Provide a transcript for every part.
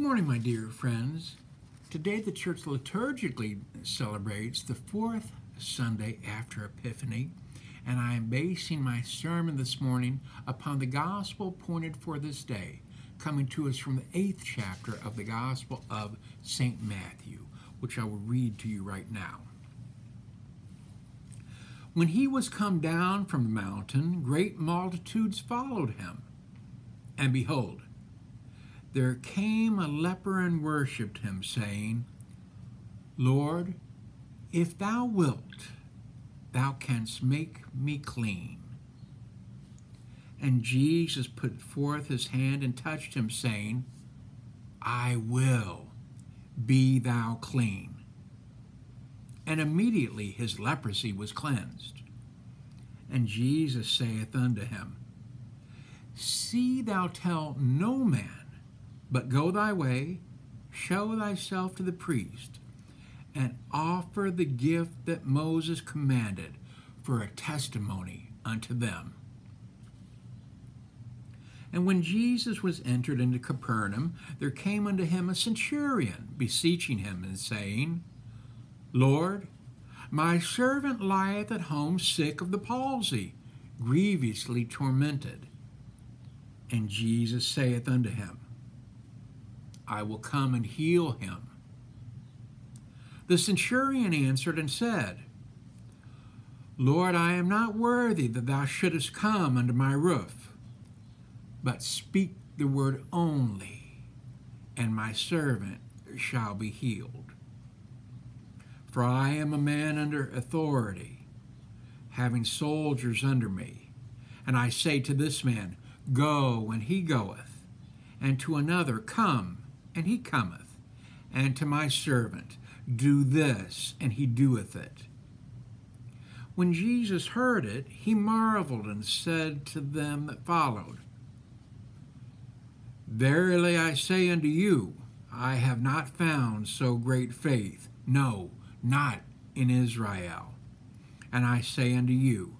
Good morning, my dear friends. Today, the church liturgically celebrates the fourth Sunday after Epiphany, and I am basing my sermon this morning upon the gospel pointed for this day, coming to us from the eighth chapter of the Gospel of St. Matthew, which I will read to you right now. When he was come down from the mountain, great multitudes followed him. And behold, there came a leper and worshipped him, saying, Lord, if thou wilt, thou canst make me clean. And Jesus put forth his hand and touched him, saying, I will, be thou clean. And immediately his leprosy was cleansed. And Jesus saith unto him, See thou tell no man, but go thy way, show thyself to the priest, and offer the gift that Moses commanded for a testimony unto them. And when Jesus was entered into Capernaum, there came unto him a centurion, beseeching him, and saying, Lord, my servant lieth at home sick of the palsy, grievously tormented. And Jesus saith unto him, I will come and heal him. The centurion answered and said, Lord, I am not worthy that thou shouldest come under my roof, but speak the word only, and my servant shall be healed. For I am a man under authority, having soldiers under me. And I say to this man, Go, and he goeth, and to another, Come, and he cometh, and to my servant, Do this, and he doeth it. When Jesus heard it, he marveled and said to them that followed, Verily I say unto you, I have not found so great faith, no, not in Israel. And I say unto you,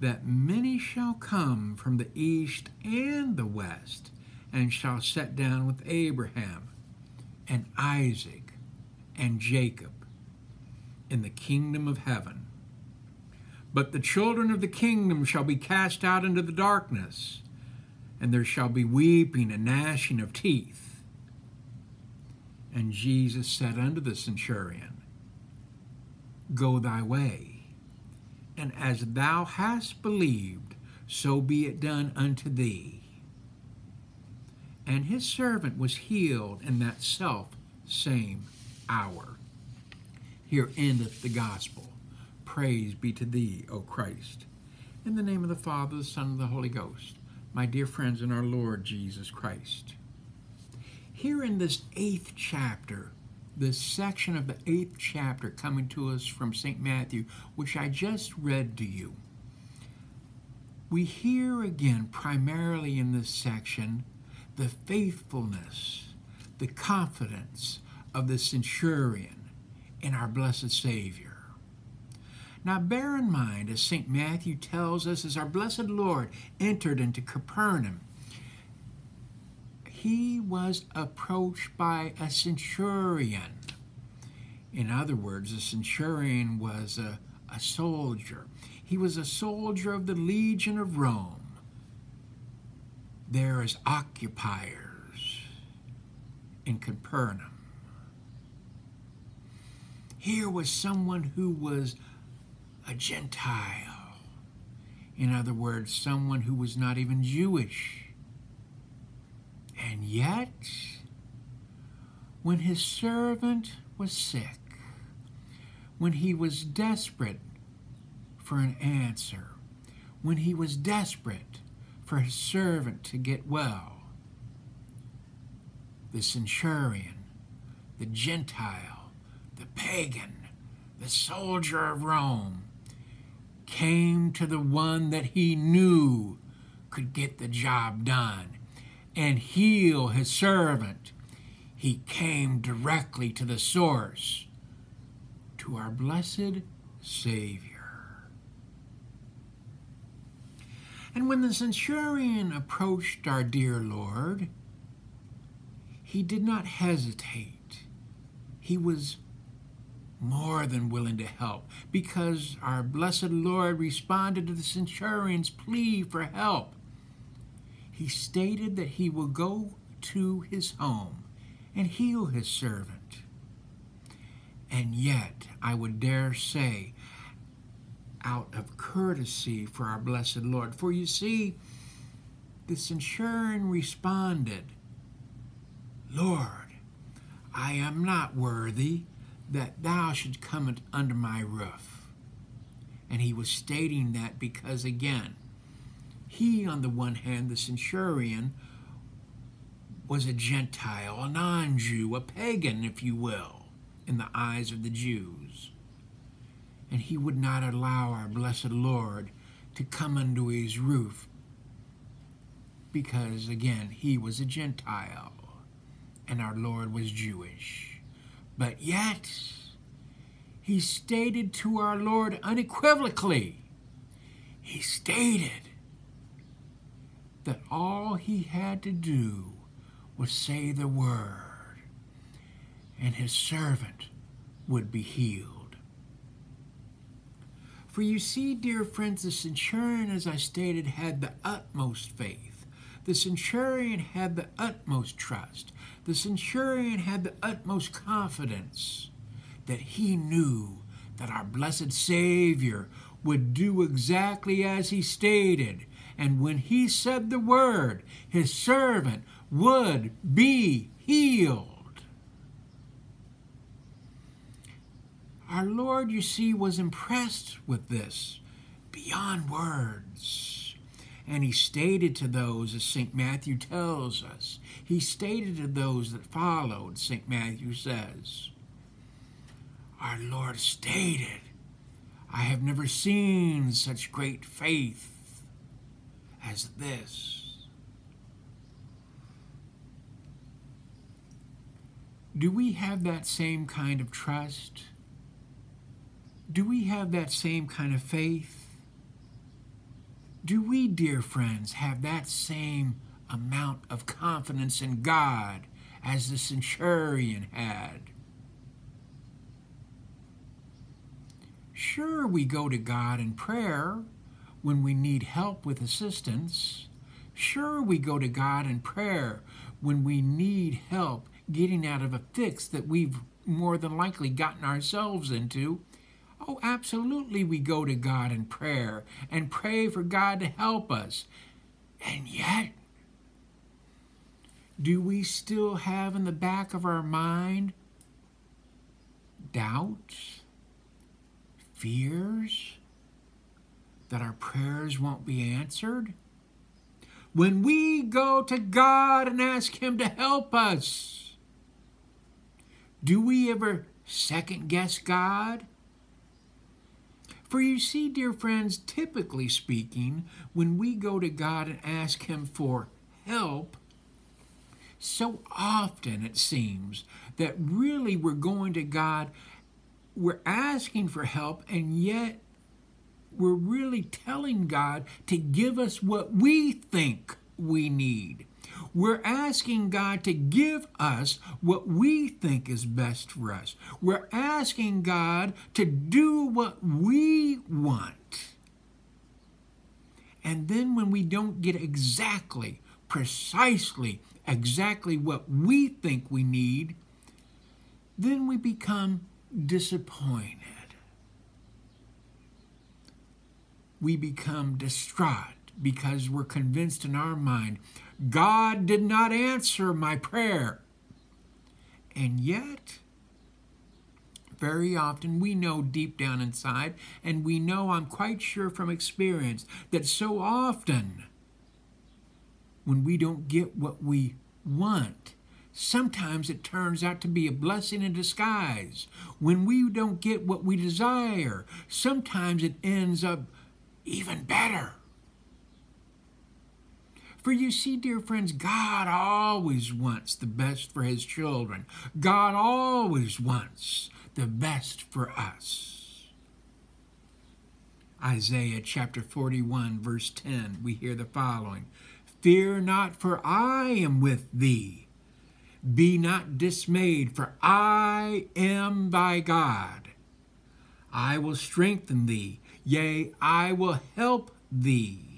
that many shall come from the east and the west, and shall sit down with Abraham and Isaac and Jacob in the kingdom of heaven. But the children of the kingdom shall be cast out into the darkness, and there shall be weeping and gnashing of teeth. And Jesus said unto the centurion, Go thy way, and as thou hast believed, so be it done unto thee and his servant was healed in that self same hour. Here endeth the gospel. Praise be to thee, O Christ. In the name of the Father, the Son, and the Holy Ghost, my dear friends in our Lord Jesus Christ. Here in this eighth chapter, this section of the eighth chapter coming to us from St. Matthew, which I just read to you, we hear again, primarily in this section, the faithfulness, the confidence of the centurion in our blessed Savior. Now, bear in mind, as St. Matthew tells us, as our blessed Lord entered into Capernaum, he was approached by a centurion. In other words, a centurion was a, a soldier. He was a soldier of the Legion of Rome there as occupiers in Capernaum. Here was someone who was a Gentile. In other words, someone who was not even Jewish. And yet, when his servant was sick, when he was desperate for an answer, when he was desperate for his servant to get well. The centurion, the Gentile, the pagan, the soldier of Rome came to the one that he knew could get the job done and heal his servant. He came directly to the source, to our blessed Savior. And when the centurion approached our dear Lord, he did not hesitate. He was more than willing to help because our blessed Lord responded to the centurion's plea for help. He stated that he will go to his home and heal his servant. And yet, I would dare say, out of courtesy for our blessed Lord. For you see, the centurion responded, Lord, I am not worthy that thou should come under my roof. And he was stating that because, again, he, on the one hand, the centurion, was a Gentile, a non Jew, a pagan, if you will, in the eyes of the Jews. And he would not allow our blessed Lord to come under his roof because, again, he was a Gentile and our Lord was Jewish. But yet, he stated to our Lord unequivocally, he stated that all he had to do was say the word, and his servant would be healed. For you see, dear friends, the centurion, as I stated, had the utmost faith. The centurion had the utmost trust. The centurion had the utmost confidence that he knew that our blessed Savior would do exactly as he stated. And when he said the word, his servant would be healed. Our Lord, you see, was impressed with this beyond words. And he stated to those, as St. Matthew tells us, he stated to those that followed, St. Matthew says, our Lord stated, I have never seen such great faith as this. Do we have that same kind of trust? Do we have that same kind of faith? Do we, dear friends, have that same amount of confidence in God as the centurion had? Sure, we go to God in prayer when we need help with assistance. Sure, we go to God in prayer when we need help getting out of a fix that we've more than likely gotten ourselves into. Oh, absolutely, we go to God in prayer and pray for God to help us. And yet, do we still have in the back of our mind doubts? fears that our prayers won't be answered? When we go to God and ask Him to help us, do we ever second guess God? For you see, dear friends, typically speaking, when we go to God and ask Him for help, so often it seems that really we're going to God we're asking for help, and yet we're really telling God to give us what we think we need. We're asking God to give us what we think is best for us. We're asking God to do what we want. And then when we don't get exactly, precisely, exactly what we think we need, then we become disappointed. We become distraught because we're convinced in our mind God did not answer my prayer. And yet, very often we know deep down inside, and we know, I'm quite sure from experience, that so often when we don't get what we want, Sometimes it turns out to be a blessing in disguise. When we don't get what we desire, sometimes it ends up even better. For you see, dear friends, God always wants the best for his children. God always wants the best for us. Isaiah chapter 41, verse 10, we hear the following Fear not, for I am with thee. Be not dismayed, for I am thy God. I will strengthen thee, yea, I will help thee.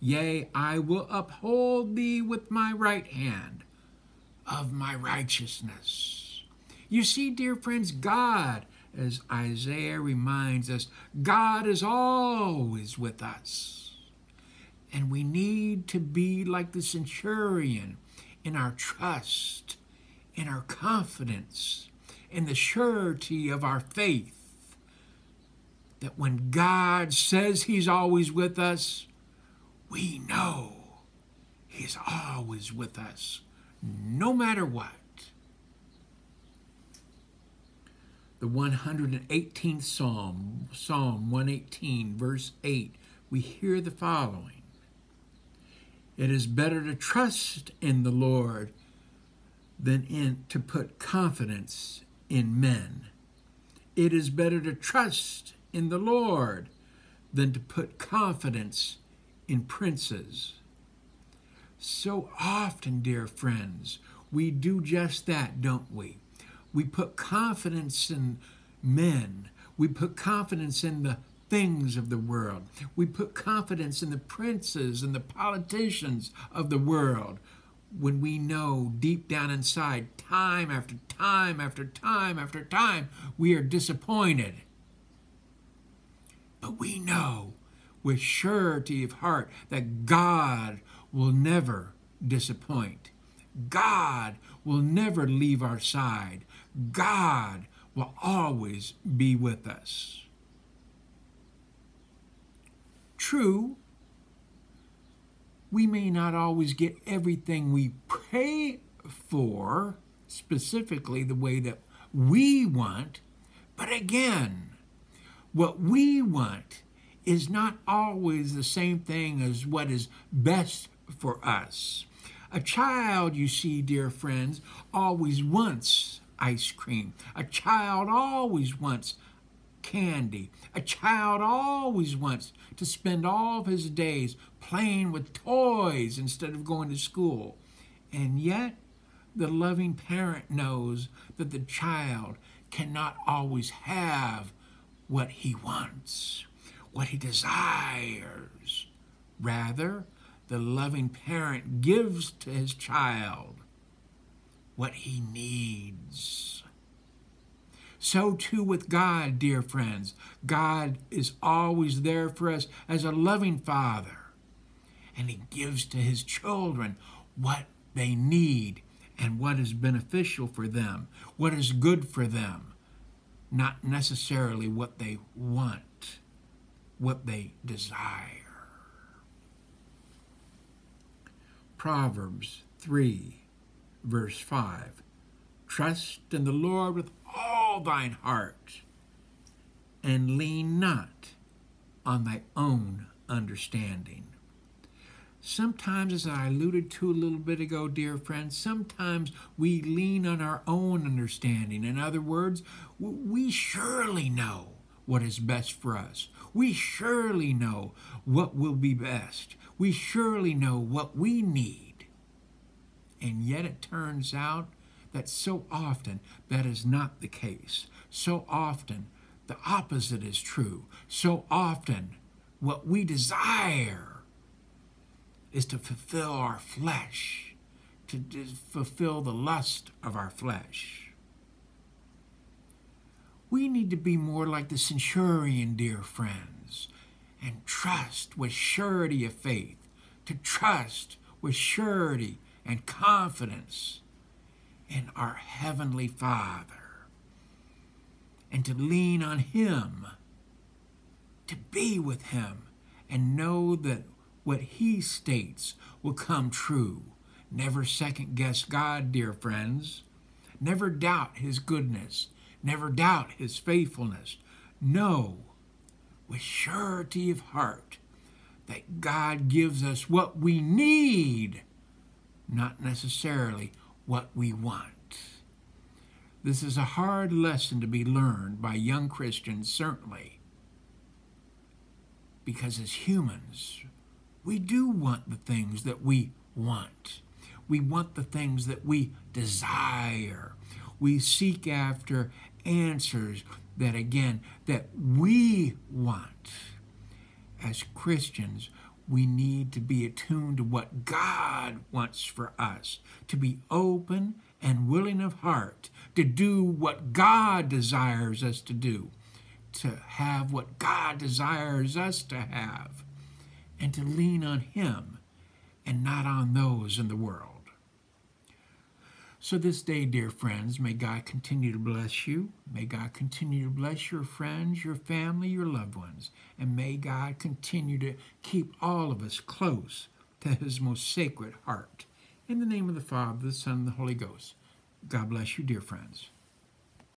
Yea, I will uphold thee with my right hand of my righteousness. You see, dear friends, God, as Isaiah reminds us, God is always with us. And we need to be like the centurion in our trust, in our confidence, in the surety of our faith. That when God says He's always with us, we know He's always with us, no matter what. The 118th Psalm, Psalm 118, verse 8, we hear the following It is better to trust in the Lord than in, to put confidence in men. It is better to trust in the Lord than to put confidence in princes. So often, dear friends, we do just that, don't we? We put confidence in men. We put confidence in the things of the world. We put confidence in the princes and the politicians of the world when we know deep down inside, time after time after time after time, we are disappointed. But we know with surety of heart that God will never disappoint. God will never leave our side. God will always be with us. True, we may not always get everything we pray for, specifically the way that we want, but again, what we want is not always the same thing as what is best for us. A child, you see, dear friends, always wants ice cream. A child always wants candy. A child always wants to spend all of his days playing with toys instead of going to school. And yet, the loving parent knows that the child cannot always have what he wants, what he desires. Rather, the loving parent gives to his child what he needs. So too with God, dear friends. God is always there for us as a loving father. And he gives to his children what they need and what is beneficial for them, what is good for them, not necessarily what they want, what they desire. Proverbs 3 verse 5. Trust in the Lord with all thine heart, and lean not on thy own understanding. Sometimes, as I alluded to a little bit ago, dear friends, sometimes we lean on our own understanding. In other words, we surely know what is best for us. We surely know what will be best. We surely know what we need. And yet it turns out that so often that is not the case. So often the opposite is true. So often what we desire is to fulfill our flesh, to fulfill the lust of our flesh. We need to be more like the centurion, dear friends, and trust with surety of faith, to trust with surety and confidence in our Heavenly Father and to lean on Him, to be with Him, and know that what He states will come true. Never second guess God, dear friends. Never doubt His goodness. Never doubt His faithfulness. Know with surety of heart that God gives us what we need not necessarily what we want. This is a hard lesson to be learned by young Christians, certainly, because as humans, we do want the things that we want. We want the things that we desire. We seek after answers that, again, that we want. As Christians, we need to be attuned to what God wants for us, to be open and willing of heart, to do what God desires us to do, to have what God desires us to have, and to lean on Him and not on those in the world. So, this day, dear friends, may God continue to bless you. May God continue to bless your friends, your family, your loved ones. And may God continue to keep all of us close to his most sacred heart. In the name of the Father, the Son, and the Holy Ghost. God bless you, dear friends.